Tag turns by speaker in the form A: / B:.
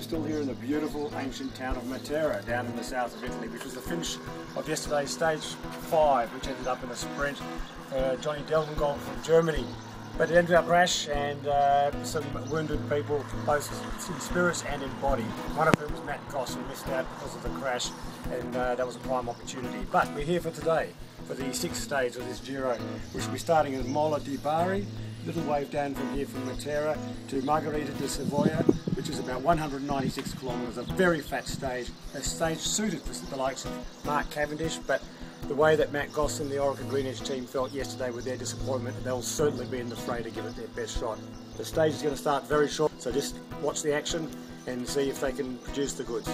A: still here in the beautiful ancient town of Matera down in the south of Italy, which was the finish of yesterday's stage five, which ended up in a sprint for Johnny Degenkolb from Germany. But it ended up rash and uh, some wounded people, both in spirits and in body. One of whom was Matt Goss, who missed out because of the crash, and uh, that was a prime opportunity. But we're here for today, for the sixth stage of this Giro, which will be starting at Mola di Bari, little wave down from here from Matera to Margherita di Savoia, which is about 196 kilometres, a very fat stage, a stage suited for the likes of Mark Cavendish, but the way that Matt Goss and the Orica Green Edge team felt yesterday with their disappointment, they'll certainly be in the fray to give it their best shot. The stage is going to start very short, so just watch the action and see if they can produce the goods.